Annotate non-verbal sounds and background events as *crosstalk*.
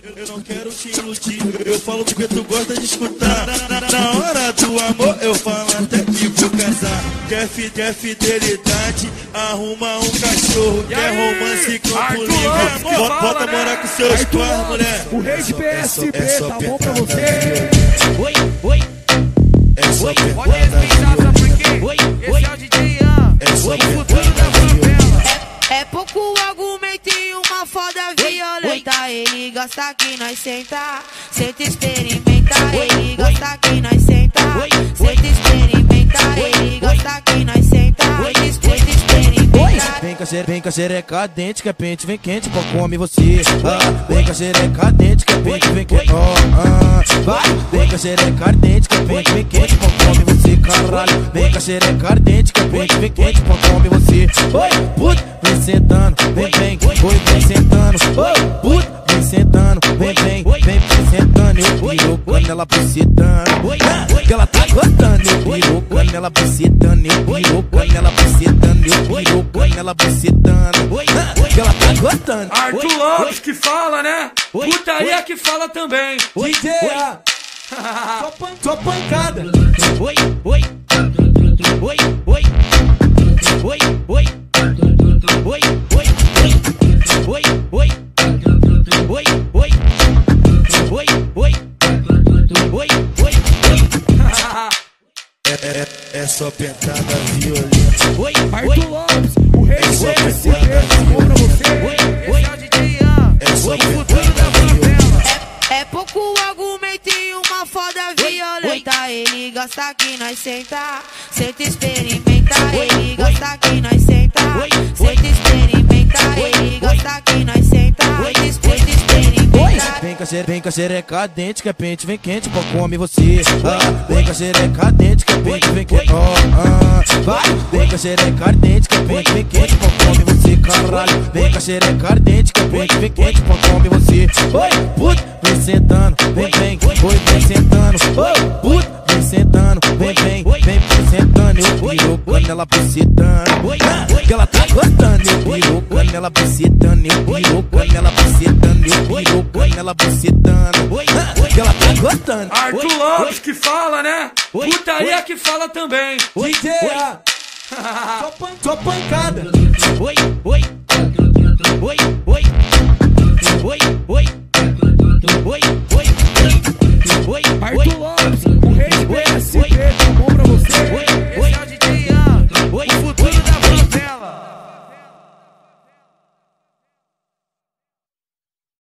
Eu não quero te iludir, eu falo porque tu gosta de escutar. Na hora do amor, eu falo até que vou casar. Quer, fi, quer fidelidade, arruma um cachorro. Quer romance com bota, bota morar com seus pais, mulher. O rei de PSP, tá bom pra você? Oi, oi, É só pode respeitar, violenta. Ele gosta que nós senta, senta experimenta. Ele gosta que nós senta, senta experimenta. Ele gosta que nós senta, senta experimenta. Vem com a xere- vem com a xereca dente que é pente, vem quente, pô, come você. Ah, vem com a xereca dente que é pente, vem quente. Ó, ah, vai. Vem com a xereca dente que é pente, vem quente, pô, come você, caralho. Vem com a xereca dente que é pente, vem quente, pô, come você. Oi, put, vem sentando, vem, vem sentando. Eu pirocando, ela bucetando. Que ela tá gostando, eu pirocando, ela bucetando. Eu pirocando, ela bucetando. Eu pirocando, ela bucetando. Que ela tá gostando. Arthur Lopes que fala, né? Putaria que fala também. DJ, *laughs* só, pan, só pancada. Oi, oi, oi, oi, oi, oi, oi, oi, É, é, é só pedrada violenta. oi, Arthur Lopes, o rei PSP, pedrada tá bom pra você? esse é o DJ Ian, É só o futuro da favela. violenta. É pouco argumento e uma foda violenta. Ele gosta que nós senta, senta experimenta. Ele gosta que nós senta, vem com a xereca dente que é pente, vem quente, pô, come você. Ah, vem com a xereca dente que é pente, vem quente. Ó, ah, vai. Vem com a xereca dente que é pente, vem quente, pô, come você, caralho. Vem com a xereca dente que é pente, vem quente, pô, come você. Oi, put, vem sentando, vem, vem, oi, vem sentando. Oi, put, vem sentando, vem, vem, vem, vem sentando. Eu pirocando, ela bucetando. Que ela tá gostando, eu ela bucetando. Eu pirocando, ela bucetando. Eu pirocando, ela bucetando. Que ela tá gostando. Arthur Lopes que fala, né? Putaria que fala também. DJ, *laughs* só, pan, só pancada. Oi, oi, oi, oi,